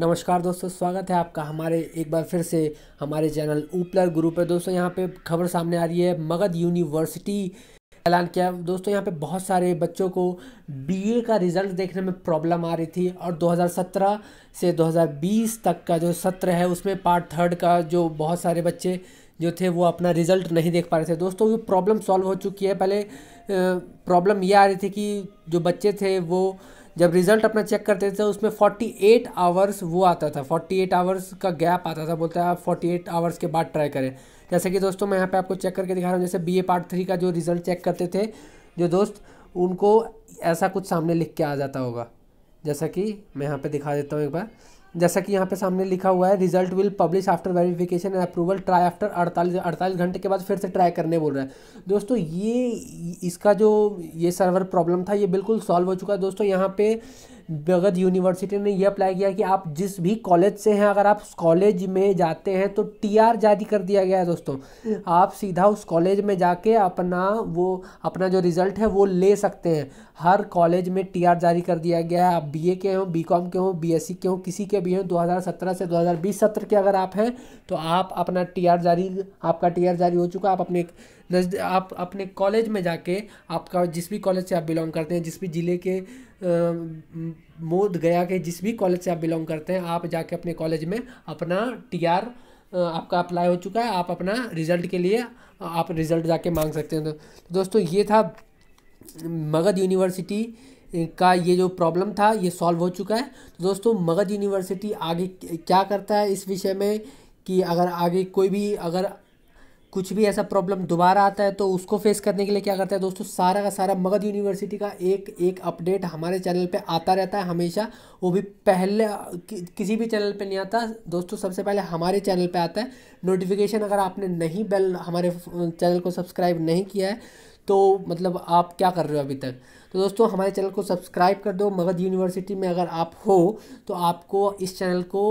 नमस्कार दोस्तों, स्वागत है आपका हमारे एक बार फिर से हमारे चैनल ऊपलर ग्रुप पे। दोस्तों, यहाँ पे खबर सामने आ रही है, मगध यूनिवर्सिटी ऐलान किया। दोस्तों, यहाँ पे बहुत सारे बच्चों को बीए का रिज़ल्ट देखने में प्रॉब्लम आ रही थी और 2017 से 2020 तक का जो सत्र है, उसमें पार्ट थर्ड का जो बहुत सारे बच्चे जो थे, वो अपना रिज़ल्ट नहीं देख पा रहे थे। दोस्तों ये प्रॉब्लम सॉल्व हो चुकी है। पहले प्रॉब्लम ये आ रही थी कि जो बच्चे थे, वो जब रिज़ल्ट अपना चेक करते थे, उसमें 48 आवर्स वो आता था। 48 आवर्स का गैप आता था, बोलता है आप 48 आवर्स के बाद ट्राई करें। जैसे कि दोस्तों, मैं यहाँ पे आपको चेक करके दिखा रहा हूँ, जैसे बी ए पार्ट थ्री का जो रिज़ल्ट चेक करते थे, जो दोस्त, उनको ऐसा कुछ सामने लिख के आ जाता होगा। जैसा कि मैं यहाँ पर दिखा देता हूँ एक बार। जैसा कि यहाँ पे सामने लिखा हुआ है result will publish after verification and approval try after अड़तालीस अड़तालीस घंटे के बाद फिर से ट्राई करने बोल रहा है। दोस्तों, ये, इसका जो, ये सर्वर प्रॉब्लम था, ये बिल्कुल सॉल्व हो चुका है। दोस्तों, यहाँ पे बगद यूनिवर्सिटी ने ये अप्लाई किया कि आप जिस भी कॉलेज से हैं, अगर आप उस कॉलेज में जाते हैं तो टीआर जारी कर दिया गया है दोस्तों। आप सीधा उस कॉलेज में जाके अपना वो, अपना जो रिज़ल्ट है, वो ले सकते हैं। हर कॉलेज में टीआर जारी कर दिया गया है। आप बीए के हों बीकॉम के हों बीएससी के हों, किसी के भी हों 2017 से 2020 सत्र के अगर आप हैं तो आप अपना टीआर जारी, आपका टीआर जारी हो चुका आप अपने आप अपने कॉलेज में जाके आपका जिस भी कॉलेज से आप बिलोंग करते हैं, जिस भी ज़िले के मोद गया के जिस भी कॉलेज से आप बिलोंग करते हैं, आप जाके अपने कॉलेज में अपना टीआर आपका अप्लाई हो चुका है, आप अपना रिज़ल्ट के लिए आप रिज़ल्ट जाके मांग सकते हैं। तो दोस्तों, ये था मगध यूनिवर्सिटी का ये जो प्रॉब्लम था, ये सॉल्व हो चुका है। तो दोस्तों, मगध यूनिवर्सिटी आगे क्या करता है इस विषय में कि अगर आगे कोई भी अगर कुछ भी ऐसा प्रॉब्लम दोबारा आता है तो उसको फेस करने के लिए क्या करता है दोस्तों? सारा का सारा मगध यूनिवर्सिटी का एक एक अपडेट हमारे चैनल पे आता रहता है हमेशा। वो भी पहले कि, किसी भी चैनल पे नहीं आता। दोस्तों सबसे पहले हमारे चैनल पे आता है। नोटिफिकेशन अगर आपने नहीं बेल हमारे चैनल को सब्सक्राइब नहीं किया है तो मतलब आप क्या कर रहे हो अभी तक? तो दोस्तों हमारे चैनल को सब्सक्राइब कर दो। मगध यूनिवर्सिटी में अगर आप हो तो आपको इस चैनल को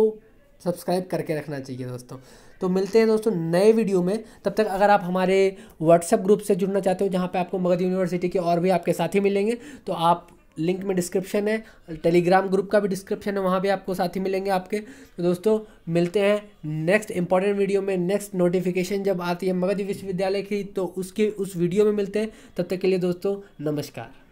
सब्सक्राइब करके रखना चाहिए दोस्तों। तो मिलते हैं दोस्तों नए वीडियो में। तब तक अगर आप हमारे व्हाट्सएप ग्रुप से जुड़ना चाहते हो, जहाँ पर आपको मगध यूनिवर्सिटी के और भी आपके साथी मिलेंगे तो आप लिंक में डिस्क्रिप्शन है टेलीग्राम ग्रुप का भी डिस्क्रिप्शन है, वहाँ भी आपको साथी मिलेंगे आपके। तो दोस्तों, मिलते हैं नेक्स्ट इंपॉर्टेंट वीडियो में नेक्स्ट नोटिफिकेशन जब आती है मगध विश्वविद्यालय की तो उसके, उस वीडियो में मिलते हैं। तब तक के लिए दोस्तों, नमस्कार।